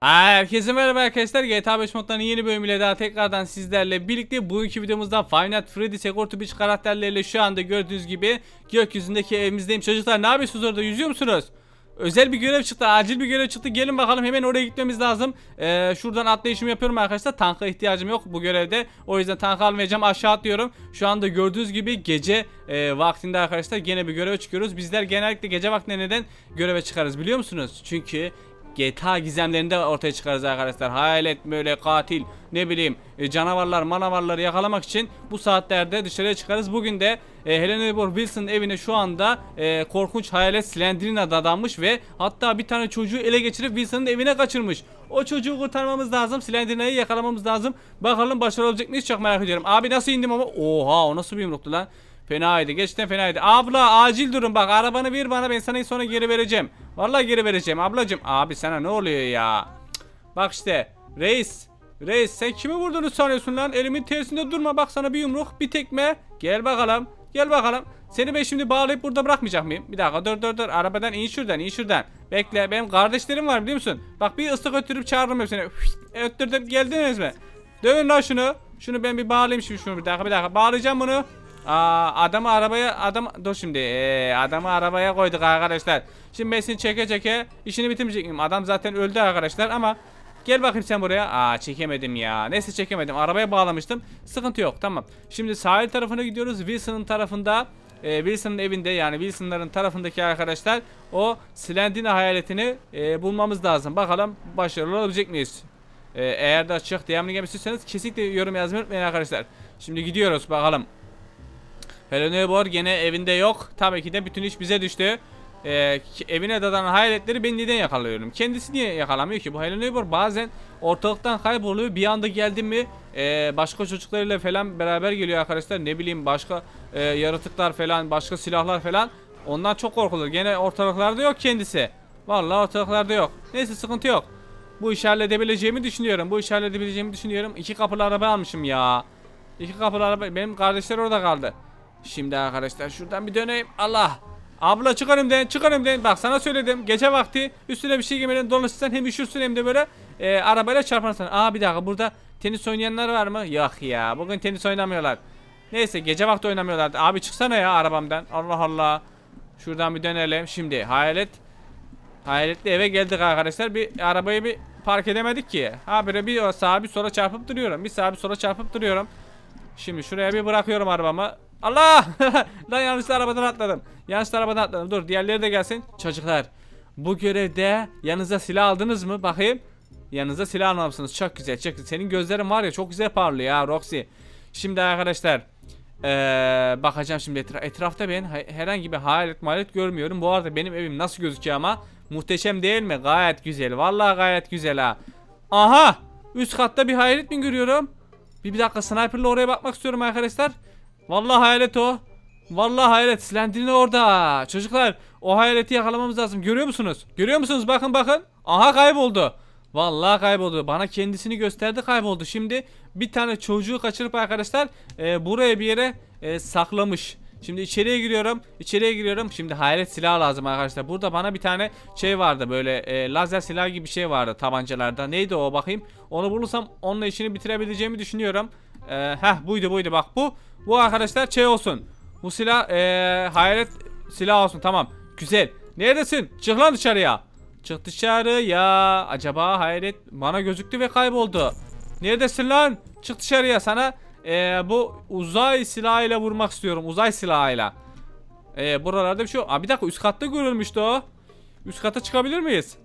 Herkese merhaba arkadaşlar. GTA 5 modlarının yeni bölümüyle daha tekrardan sizlerle birlikte. Bugünkü videomuzda Five Freddy Secure to Beach karakterleriyle şu anda gördüğünüz gibi gökyüzündeki evimizdeyim. Çocuklar ne yapıyorsunuz orada? Yüzüyor musunuz? Özel bir görev çıktı acil bir görev çıktı. Gelin bakalım hemen oraya gitmemiz lazım. Ee, Şuradan atlayışımı yapıyorum arkadaşlar. Tanka ihtiyacım yok bu görevde. O yüzden tank almayacağım aşağı atlıyorum. Şu anda gördüğünüz gibi gece e, vaktinde arkadaşlar gene bir göreve çıkıyoruz. Bizler genellikle gece vaktinde neden göreve çıkarız biliyor musunuz? Çünkü GTA gizemlerinde ortaya çıkarız arkadaşlar. Hayalet böyle katil ne bileyim e, canavarlar manavarları yakalamak için bu saatlerde dışarıya çıkarız. Bugün de e, Helen Eibor Wilson'ın evine şu anda e, korkunç hayalet Slendrina dadanmış ve hatta bir tane çocuğu ele geçirip Wilson'ın evine kaçırmış. O çocuğu kurtarmamız lazım. Slendrina'yı yakalamamız lazım. Bakalım başarılı olacak mıyız çok merak ediyorum. Abi nasıl indim ama? Oha o nasıl bir yumruktu lan? Fenaydı. Gerçekten fenaydı. Abla acil durum bak. Arabanı ver bana ben sana sonra geri vereceğim. Vallahi geri vereceğim ablacım. Abi sana ne oluyor ya? Bak işte. Reis. Reis sen kimi vurduğunu sanıyorsun lan? Elimin tersinde durma bak sana bir yumruk bir tekme. Gel bakalım. Gel bakalım. Seni ben şimdi bağlayıp burada bırakmayacak mıyım? Bir dakika dur dur dur. Arabadan in şuradan in şuradan. Bekle benim kardeşlerim var biliyor musun? Bak bir ıslık öttürüp çağırırım hepsini. Öttürdüm geldiniz mi? Dövün lan şunu. Şunu ben bir bağlayayım şimdi şunu bir dakika bir dakika. Bağlayacağım bunu. Aa, adamı arabaya adam dur şimdi ee, adamı arabaya koyduk arkadaşlar. Şimdi ben seni çeke çeke işini bitirmeyecek miyim? Adam zaten öldü arkadaşlar ama gel bakayım sen buraya. Aa çekemedim ya. Neyse çekemedim. Arabaya bağlamıştım. Sıkıntı yok tamam. Şimdi sahil tarafına gidiyoruz. Wilson'ın tarafında e, Wilson'ın evinde yani Wilson'ların tarafındaki arkadaşlar o Slendina hayaletini e, bulmamız lazım. Bakalım başarılı olabilecek miyiz? E, eğer de açık devamlı gelmek istiyorsanız kesinlikle yorum yazmayı unutmayın arkadaşlar. Şimdi gidiyoruz bakalım. Helena gene evinde yok. Tabii ki de bütün iş bize düştü. Ee, evine dadanan hayaletleri ben neden yakalıyorum? Kendisi niye yakalamıyor ki? Bu Helena bazen ortalıktan kayboluyor. Bir anda geldi mi e, başka çocuklarıyla falan beraber geliyor arkadaşlar. Ne bileyim başka e, yaratıklar falan, başka silahlar falan. Ondan çok korkulur. Gene ortalıklarda yok kendisi. Vallahi ortalıklarda yok. Neyse sıkıntı yok. Bu işi halledebileceğimi düşünüyorum. Bu işi halledebileceğimi düşünüyorum. İki kapılı araba almışım ya. İki kapılı araba. Benim kardeşler orada kaldı. Şimdi arkadaşlar şuradan bir döneyim. Allah. Abla çık önümden çık önümden. Bak sana söyledim. Gece vakti üstüne bir şey giymeden dolaşırsan hem üşürsün hem de böyle e, arabayla çarparsın. Aa bir dakika burada tenis oynayanlar var mı? Yok ya bugün tenis oynamıyorlar. Neyse gece vakti oynamıyorlar. Abi çıksana ya arabamdan. Allah Allah. Şuradan bir dönelim. Şimdi hayalet. Hayaletli eve geldik arkadaşlar. Bir arabayı bir park edemedik ki. Ha böyle bir sağa bir sola çarpıp duruyorum. Bir sağa bir sola çarpıp duruyorum. Şimdi şuraya bir bırakıyorum arabamı. Allah! Lan yanlış arabadan atladım. Yanlış arabadan atladım. Dur diğerleri de gelsin. Çocuklar bu görevde yanınıza silah aldınız mı? Bakayım. Yanınıza silah almamışsınız. Çok güzel. Çok güzel. Senin gözlerin var ya çok güzel parlıyor ya Roxy. Şimdi arkadaşlar. Ee, bakacağım şimdi etra etrafta ben herhangi bir hayalet mahalet görmüyorum. Bu arada benim evim nasıl gözüküyor ama. Muhteşem değil mi? Gayet güzel. Vallahi gayet güzel ha. Aha! Üst katta bir hayalet mi görüyorum? Bir, bir dakika sniperle oraya bakmak istiyorum arkadaşlar. Vallahi hayalet o. Vallahi hayalet. Slendrine orada. Çocuklar o hayaleti yakalamamız lazım. Görüyor musunuz? Görüyor musunuz? Bakın bakın. Aha kayboldu. Vallahi kayboldu. Bana kendisini gösterdi kayboldu. Şimdi bir tane çocuğu kaçırıp arkadaşlar e, buraya bir yere e, saklamış. Şimdi içeriye giriyorum. İçeriye giriyorum. Şimdi hayalet silah lazım arkadaşlar. Burada bana bir tane şey vardı. Böyle e, lazer silah gibi bir şey vardı tabancalarda. Neydi o bakayım. Onu bulursam onunla işini bitirebileceğimi düşünüyorum. E, heh buydu buydu bak bu. Bu arkadaşlar şey olsun. Bu silah e, hayalet silah olsun tamam. Güzel. Neredesin? Çık lan dışarıya. Çık dışarıya. Acaba hayalet bana gözüktü ve kayboldu. Neredesin lan? Çık dışarıya sana e, bu uzay silahıyla vurmak istiyorum. Uzay silahıyla. E, buralarda bir şey yok. Aa, bir dakika üst katta görülmüştü o. Üst kata çıkabilir miyiz?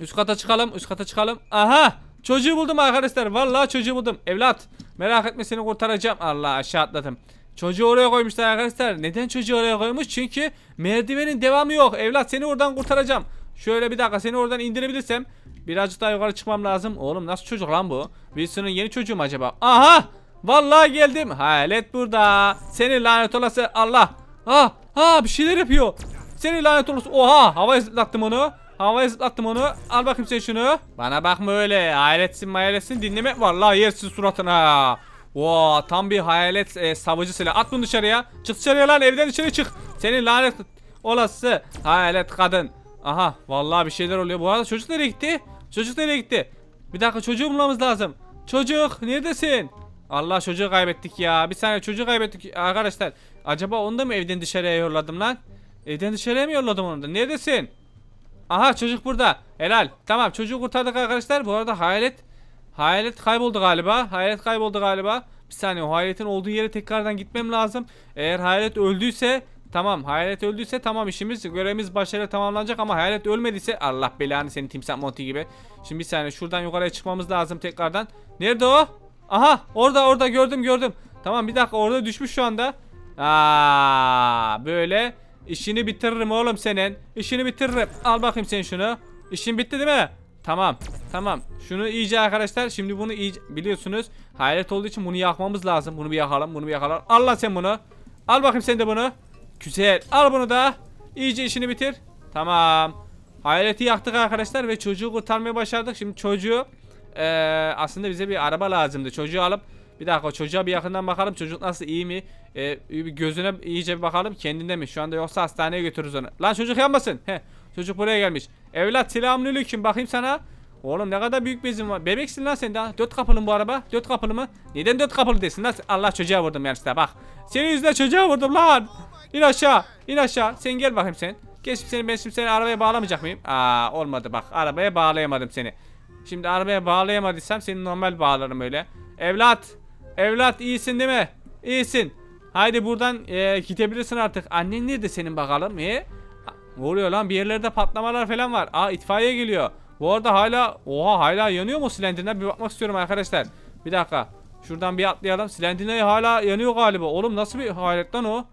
Üst kata çıkalım. Üst kata çıkalım. Aha. Çocuğu buldum arkadaşlar. Vallahi çocuğu buldum. Evlat. Merak etme seni kurtaracağım. Allah aşağı atladım. Çocuğu oraya koymuşlar arkadaşlar. Neden çocuğu oraya koymuş? Çünkü merdivenin devamı yok. Evlat seni oradan kurtaracağım. Şöyle bir dakika seni oradan indirebilirsem birazcık daha yukarı çıkmam lazım. Oğlum nasıl çocuk lan bu? Wilson'ın yeni çocuğu mu acaba? Aha! Vallahi geldim. Hayalet burada. Seni lanet olası Allah. Ah! Ha bir şeyler yapıyor. Seni lanet olası. Oha! Havaya zıplattım onu. Havaya zıplattım onu. Al bakayım sen şunu. Bana bakma öyle. Hayaletsin mayaletsin dinleme. Vallahi yersin suratına. Oo, tam bir hayalet e, savcı silah. At bunu dışarıya. Çık dışarıya lan evden dışarı çık. Senin lanet olası hayalet kadın. Aha vallahi bir şeyler oluyor. Bu arada çocuk nereye gitti? Çocuk nereye gitti? Bir dakika çocuğu bulmamız lazım. Çocuk neredesin? Allah çocuğu kaybettik ya. Bir saniye çocuğu kaybettik arkadaşlar. Acaba onu da mı evden dışarıya yolladım lan? Evden dışarıya mı yolladım onu da? Neredesin? Aha çocuk burada. Helal. Tamam çocuğu kurtardık arkadaşlar. Bu arada hayalet hayalet kayboldu galiba. Hayalet kayboldu galiba. Bir saniye o hayaletin olduğu yere tekrardan gitmem lazım. Eğer hayalet öldüyse tamam. Hayalet öldüyse tamam işimiz görevimiz başarıyla tamamlanacak ama hayalet ölmediyse Allah belanı senin timsah monty gibi. Şimdi bir saniye şuradan yukarıya çıkmamız lazım tekrardan. Nerede o? Aha orada orada gördüm gördüm. Tamam bir dakika orada düşmüş şu anda. Aa böyle işini bitiririm oğlum senin. İşini bitiririm. Al bakayım sen şunu. İşin bitti değil mi? Tamam. Tamam. Şunu iyice arkadaşlar. Şimdi bunu iyice biliyorsunuz. Hayalet olduğu için bunu yakmamız lazım. Bunu bir yakalım. Bunu bir yakalım. Al lan sen bunu. Al bakayım sen de bunu. Güzel. Al bunu da. İyice işini bitir. Tamam. Hayaleti yaktık arkadaşlar ve çocuğu kurtarmayı başardık. Şimdi çocuğu eee, aslında bize bir araba lazımdı. Çocuğu alıp bir dakika çocuğa bir yakından bakalım. Çocuk nasıl iyi mi? Ee, gözüne iyice bir bakalım. Kendinde mi? Şu anda yoksa hastaneye götürürüz onu. Lan çocuk yanmasın. He. Çocuk buraya gelmiş. Evlat selamünaleyküm. Bakayım sana. Oğlum ne kadar büyük bezin var. Bebeksin lan sen daha. Dört kapılı mı bu araba? Dört kapılı mı? Neden dört kapılı desin lan? Allah çocuğa vurdum yanlışlıkla bak. Senin yüzünden çocuğa vurdum lan. İn aşağı. İn aşağı. Sen gel bakayım sen. Şimdi seni ben şimdi seni arabaya bağlamayacak mıyım? Aa olmadı bak. Arabaya bağlayamadım seni. Şimdi arabaya bağlayamadıysam seni normal bağlarım öyle. Evlat. Evlat iyisin değil mi? İyisin. Haydi buradan e, gidebilirsin artık. Annen nerede senin bakalım? E? Ne oluyor lan? Bir yerlerde patlamalar falan var. Aa itfaiye geliyor. Bu arada hala oha hala yanıyor mu silindirler? Bir bakmak istiyorum arkadaşlar. Bir dakika. Şuradan bir atlayalım. Silindirler hala yanıyor galiba. Oğlum nasıl bir halet lan o?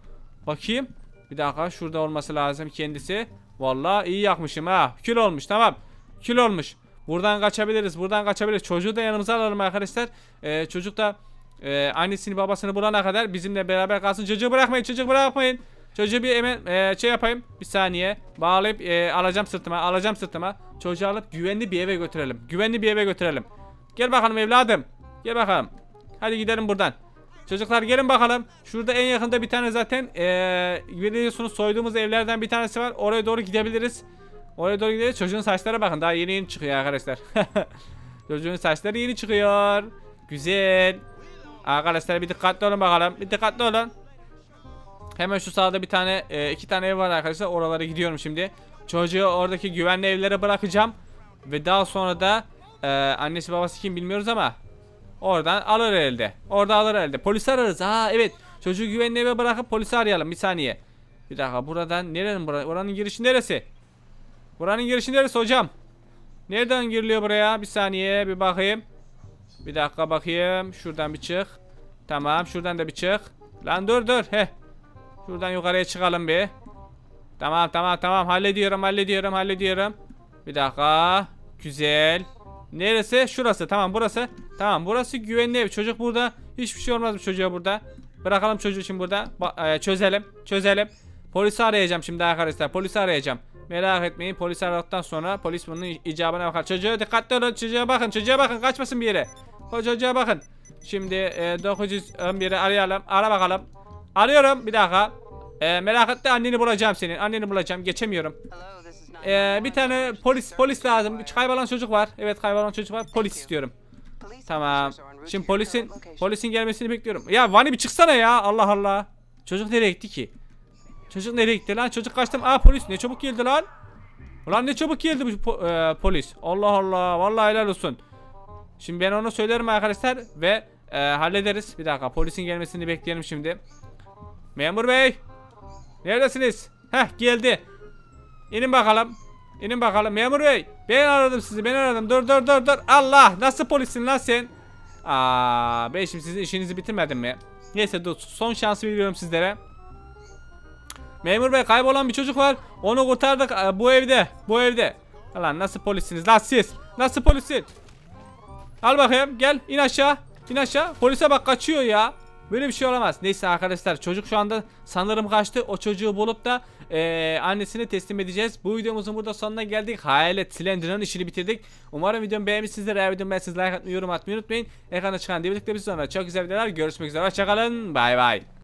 Bakayım. Bir dakika şurada olması lazım kendisi. Vallahi iyi yakmışım ha. Kül olmuş tamam. Kül olmuş. Buradan kaçabiliriz. Buradan kaçabiliriz. Çocuğu da yanımıza alalım arkadaşlar. Ee, çocuk da e, annesini babasını bulana kadar bizimle beraber kalsın. Çocuğu bırakmayın. Çocuğu bırakmayın. Çocuğu bir hemen e, şey yapayım. Bir saniye. Bağlayıp e, alacağım sırtıma. Alacağım sırtıma. Çocuğu alıp güvenli bir eve götürelim. Güvenli bir eve götürelim. Gel bakalım evladım. Gel bakalım. Hadi gidelim buradan. Çocuklar gelin bakalım. Şurada en yakında bir tane zaten ee, biliyorsunuz soyduğumuz evlerden bir tanesi var. Oraya doğru gidebiliriz. Oraya doğru gideriz. Çocuğun saçlara bakın. Daha yeni yeni çıkıyor arkadaşlar. Çocuğun saçları yeni çıkıyor. Güzel. Arkadaşlar bir dikkatli olun bakalım. Bir dikkatli olun. Hemen şu sağda bir tane e, iki tane ev var arkadaşlar. Oralara gidiyorum şimdi. Çocuğu oradaki güvenli evlere bırakacağım. Ve daha sonra da e, annesi babası kim bilmiyoruz ama oradan alır elde. Orada alır elde. Polis ararız. Ha evet. Çocuğu güvenli eve bırakıp polisi arayalım. Bir saniye. Bir dakika buradan nerenin bura? Oranın girişi neresi? Buranın girişi neresi hocam? Nereden giriliyor buraya? Bir saniye bir bakayım. Bir dakika bakayım. Şuradan bir çık. Tamam şuradan da bir çık. Lan dur dur. Heh. Şuradan yukarıya çıkalım bir. Tamam tamam tamam hallediyorum hallediyorum hallediyorum. Bir dakika. Güzel. Neresi? Şurası. Tamam burası. Tamam burası güvenli ev. Çocuk burada. Hiçbir şey olmaz bu çocuğa burada. Bırakalım çocuğu için burada. Ba- e, çözelim. Çözelim. Polisi arayacağım şimdi arkadaşlar. Polisi arayacağım. Merak etmeyin. Polisi aradıktan sonra polis bunun icabına bakar. Çocuğa dikkatli olun. Çocuğa bakın. Çocuğa bakın. Kaçmasın bir yere. O çocuğa bakın. Şimdi e, 911'i arayalım. Ara bakalım. Arıyorum. Bir dakika. E, merak etme anneni bulacağım senin. Anneni bulacağım. Geçemiyorum. Ee, bir tane polis polis lazım. Kaybolan çocuk var. Evet kaybolan çocuk var. Polis istiyorum. Tamam. Şimdi polisin polisin gelmesini bekliyorum. Ya Vani bir çıksana ya. Allah Allah. Çocuk nereye gitti ki? Çocuk nereye gitti lan? Çocuk kaçtım. Aa polis ne çabuk geldi lan. Ulan ne çabuk geldi bu po- e, polis. Allah Allah. Vallahi helal olsun. Şimdi ben onu söylerim arkadaşlar ve e, hallederiz. Bir dakika polisin gelmesini bekleyelim şimdi. Memur bey. Neredesiniz? Heh geldi. İnin bakalım. İnin bakalım memur bey. Ben aradım sizi ben aradım. Dur dur dur dur. Allah nasıl polissin lan sen? Aa, ben şimdi sizin işinizi bitirmedim mi? Neyse dur son şansı veriyorum sizlere. Memur bey kaybolan bir çocuk var. Onu kurtardık Aa, bu evde. Bu evde. Lan nasıl polissiniz lan siz? Nasıl polissin? Al bakayım gel in aşağı. İn aşağı. Polise bak kaçıyor ya. Böyle bir şey olamaz. Neyse arkadaşlar çocuk şu anda sanırım kaçtı. O çocuğu bulup da eee, annesine teslim edeceğiz. Bu videomuzun burada sonuna geldik. Hayalet Slender'ın işini bitirdik. Umarım videomu beğenmişsinizdir. Eğer videomu beğendiyseniz like atmayı, yorum atmayı unutmayın. Ekranda çıkan diye birlikte bir sonra çok güzel videolar. Görüşmek üzere. Hoşçakalın. Bay bay.